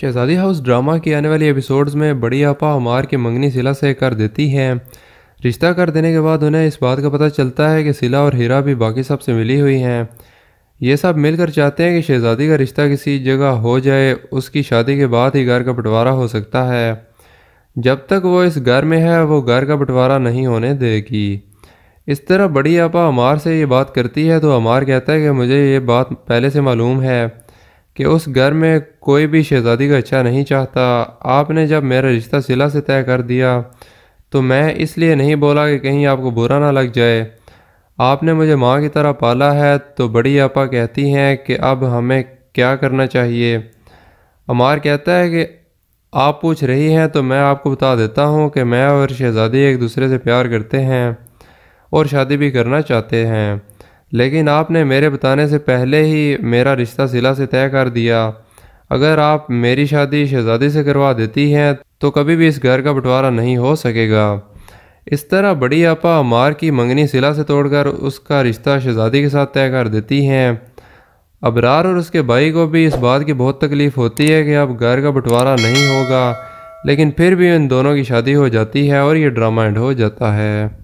शहजादी house drama की आने वाली एपिसोड्स में बड़ी आपा हमार की मंगनी सिला से कर देती हैं। रिश्ता कर देने के बाद उन्हें इस बात का पता चलता है कि सिला और हीरा भी बाकी सबसे मिली हुई हैं। ये सब मिलकर चाहते हैं कि शहजादी का रिश्ता किसी जगह हो जाए, उसकी शादी के बाद ही घर का बंटवारा हो सकता है। जब तक वो इस घर में है, वो घर का बंटवारा नहीं होने देगी। इस तरह बड़ी आपा अमार से ये बात करती है तो अमार कहता है कि मुझे ये बात पहले से मालूम है। कि उस घर में कोई भी शहज़ादी का अच्छा नहीं चाहता। आपने जब मेरा रिश्ता सिला से तय कर दिया तो मैं इसलिए नहीं बोला कि कहीं आपको बुरा ना लग जाए। आपने मुझे माँ की तरह पाला है तो बड़ी आपा कहती हैं कि अब हमें क्या करना चाहिए। अमार कहता है कि आप पूछ रही हैं तो मैं आपको बता देता हूँ कि मैं और शहज़ादी एक दूसरे से प्यार करते हैं और शादी भी करना चाहते हैं। लेकिन आपने मेरे बताने से पहले ही मेरा रिश्ता सिला से तय कर दिया। अगर आप मेरी शादी शहजादी से करवा देती हैं तो कभी भी इस घर का बंटवारा नहीं हो सकेगा। इस तरह बड़ी आपा अमार की मंगनी सिला से तोड़कर उसका रिश्ता शहजादी के साथ तय कर देती हैं। अबरार और उसके भाई को भी इस बात की बहुत तकलीफ़ होती है कि अब घर का बंटवारा नहीं होगा, लेकिन फिर भी इन दोनों की शादी हो जाती है और ये ड्रामा एंड हो जाता है।